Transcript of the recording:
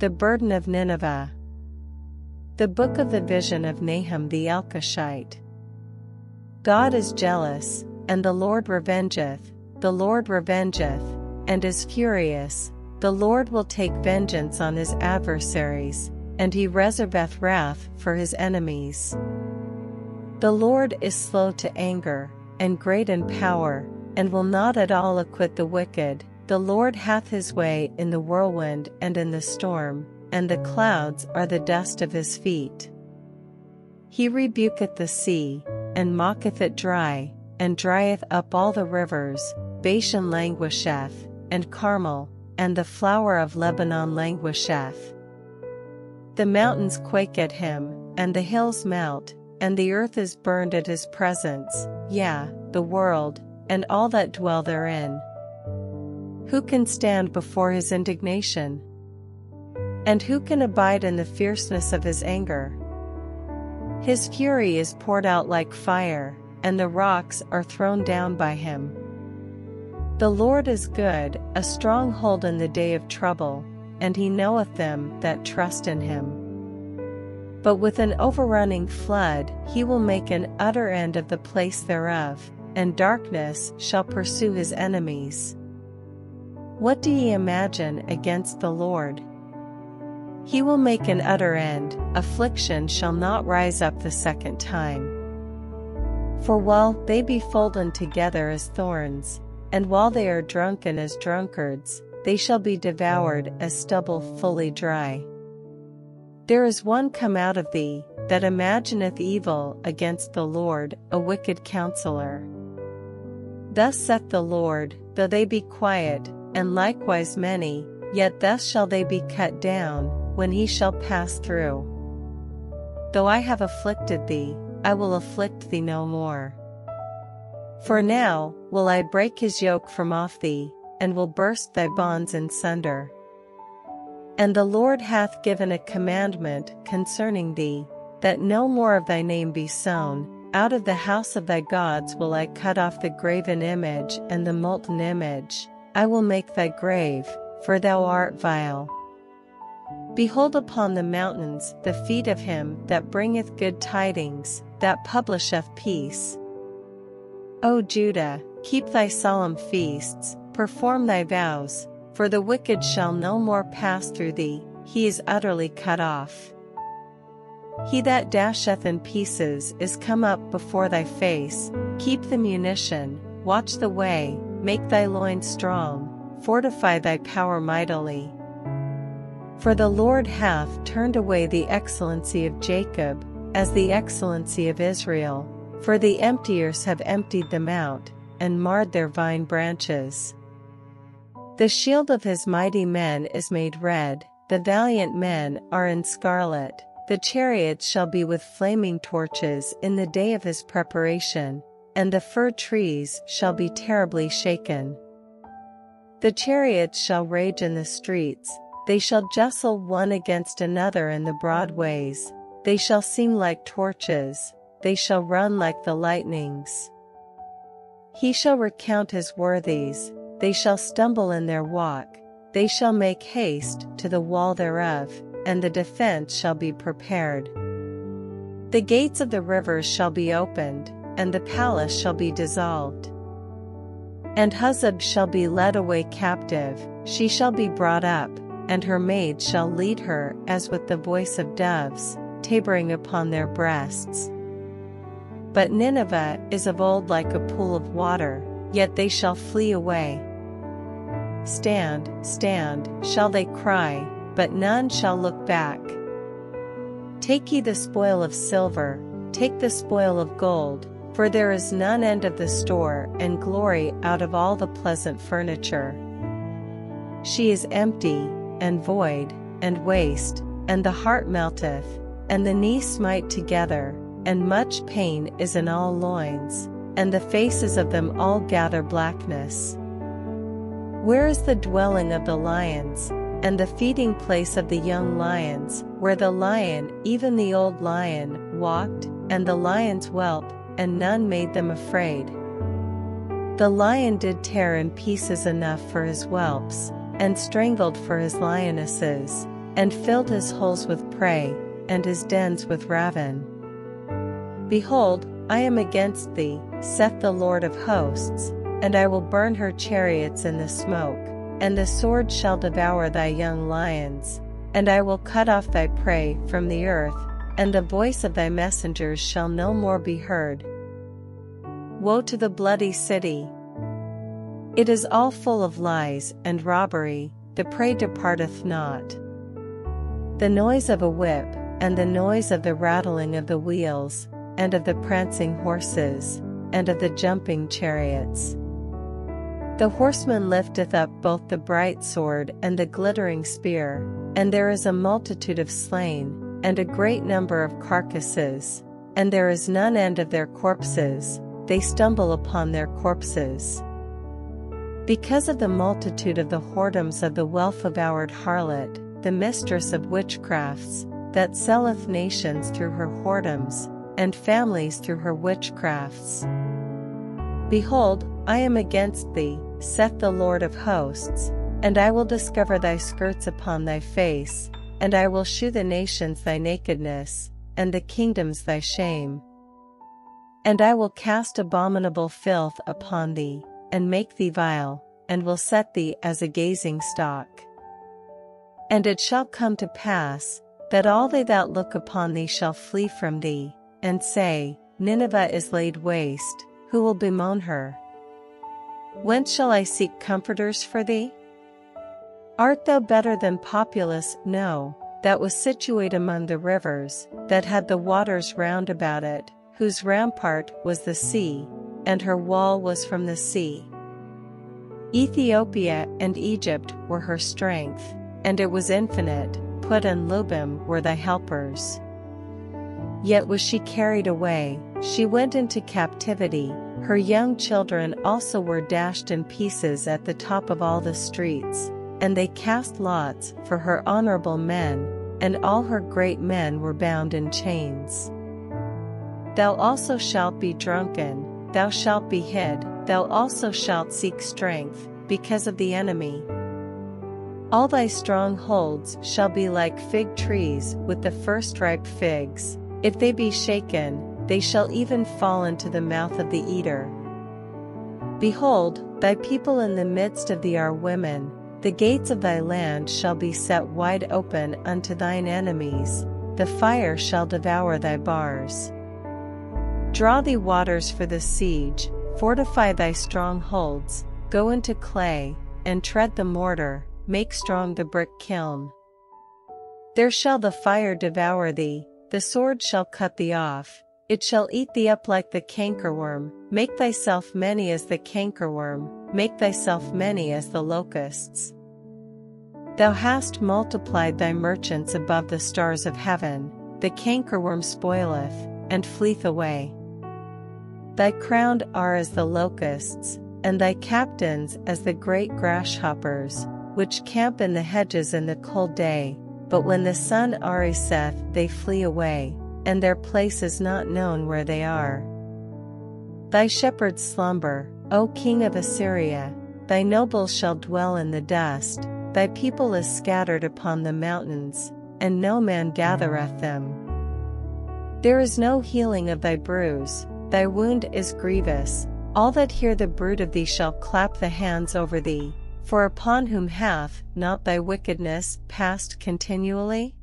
The burden of Nineveh. The book of the vision of Nahum the Elkoshite. God is jealous, and the Lord revengeth, the Lord revengeth, and is furious, the Lord will take vengeance on his adversaries, and he reserveth wrath for his enemies. The Lord is slow to anger, and great in power, and will not at all acquit the wicked. The Lord hath his way in the whirlwind and in the storm, and the clouds are the dust of his feet. He rebuketh the sea, and mocketh it dry, and drieth up all the rivers, Bashan languisheth, and Carmel, and the flower of Lebanon languisheth. The mountains quake at him, and the hills melt, and the earth is burned at his presence, yea, the world, and all that dwell therein. Who can stand before his indignation? And who can abide in the fierceness of his anger? His fury is poured out like fire, and the rocks are thrown down by him. The Lord is good, a stronghold in the day of trouble, and he knoweth them that trust in him. But with an overrunning flood he will make an utter end of the place thereof, and darkness shall pursue his enemies. What do ye imagine against the Lord? He will make an utter end, affliction shall not rise up the second time. For while they be folden together as thorns, and while they are drunken as drunkards, they shall be devoured as stubble fully dry. There is one come out of thee, that imagineth evil against the Lord, a wicked counselor. Thus saith the Lord, though they be quiet, and likewise many, yet thus shall they be cut down, when he shall pass through. Though I have afflicted thee, I will afflict thee no more. For now will I break his yoke from off thee, and will burst thy bonds in sunder. And the Lord hath given a commandment concerning thee, that no more of thy name be sown, out of the house of thy gods will I cut off the graven image and the molten image, I will make thy grave, for thou art vile. Behold upon the mountains the feet of him that bringeth good tidings, that publisheth peace. O Judah, keep thy solemn feasts, perform thy vows, for the wicked shall no more pass through thee, he is utterly cut off. He that dasheth in pieces is come up before thy face, keep the munition, watch the way, make thy loins strong, fortify thy power mightily. For the Lord hath turned away the excellency of Jacob, as the excellency of Israel, for the emptiers have emptied them out, and marred their vine branches. The shield of his mighty men is made red, the valiant men are in scarlet, the chariots shall be with flaming torches in the day of his preparation, and the fir trees shall be terribly shaken. The chariots shall rage in the streets, they shall jostle one against another in the broad ways, they shall seem like torches, they shall run like the lightnings. He shall recount his worthies, they shall stumble in their walk, they shall make haste to the wall thereof, and the defense shall be prepared. The gates of the rivers shall be opened, and the palace shall be dissolved. And Huzzab shall be led away captive, she shall be brought up, and her maids shall lead her as with the voice of doves, tabering upon their breasts. But Nineveh is of old like a pool of water, yet they shall flee away. Stand, stand, shall they cry, but none shall look back. Take ye the spoil of silver, take the spoil of gold, for there is none end of the store and glory out of all the pleasant furniture. She is empty, and void, and waste, and the heart melteth, and the knee smite together, and much pain is in all loins, and the faces of them all gather blackness. Where is the dwelling of the lions, and the feeding place of the young lions, where the lion, even the old lion, walked, and the lions whelp, and none made them afraid? The lion did tear in pieces enough for his whelps, and strangled for his lionesses, and filled his holes with prey, and his dens with raven. Behold, I am against thee, saith the Lord of hosts, and I will burn her chariots in the smoke, and the sword shall devour thy young lions, and I will cut off thy prey from the earth, and the voice of thy messengers shall no more be heard. Woe to the bloody city! It is all full of lies and robbery, the prey departeth not. The noise of a whip, and the noise of the rattling of the wheels, and of the prancing horses, and of the jumping chariots. The horseman lifteth up both the bright sword and the glittering spear, and there is a multitude of slain, and a great number of carcasses, and there is none end of their corpses, they stumble upon their corpses. Because of the multitude of the whoredoms of the well-favoured harlot, the mistress of witchcrafts, that selleth nations through her whoredoms, and families through her witchcrafts. Behold, I am against thee, saith the Lord of hosts, and I will discover thy skirts upon thy face, and I will shew the nations thy nakedness, and the kingdoms thy shame. And I will cast abominable filth upon thee, and make thee vile, and will set thee as a gazing stock. And it shall come to pass, that all they that look upon thee shall flee from thee, and say, Nineveh is laid waste, who will bemoan her? Whence shall I seek comforters for thee? Art thou better than populous? No, that was situate among the rivers, that had the waters round about it, whose rampart was the sea, and her wall was from the sea. Ethiopia and Egypt were her strength, and it was infinite, Put and Lubim were thy helpers. Yet was she carried away, she went into captivity, her young children also were dashed in pieces at the top of all the streets, and they cast lots for her honorable men, and all her great men were bound in chains. Thou also shalt be drunken, thou shalt be hid, thou also shalt seek strength, because of the enemy. All thy strongholds shall be like fig trees with the first ripe figs, if they be shaken, they shall even fall into the mouth of the eater. Behold, thy people in the midst of thee are women, the gates of thy land shall be set wide open unto thine enemies, the fire shall devour thy bars. Draw thee waters for the siege, fortify thy strongholds, go into clay, and tread the mortar, make strong the brick kiln. There shall the fire devour thee, the sword shall cut thee off, it shall eat thee up like the cankerworm, make thyself many as the cankerworm, make thyself many as the locusts. Thou hast multiplied thy merchants above the stars of heaven, the cankerworm spoileth, and fleeth away. Thy crowned are as the locusts, and thy captains as the great grasshoppers, which camp in the hedges in the cold day, but when the sun ariseth they flee away, and their place is not known where they are. Thy shepherds slumber, O king of Assyria, thy nobles shall dwell in the dust, Thy people is scattered upon the mountains, and no man gathereth them. There is no healing of thy bruise, thy wound is grievous, all that hear the bruit of thee shall clap the hands over thee, for upon whom hath not thy wickedness passed continually?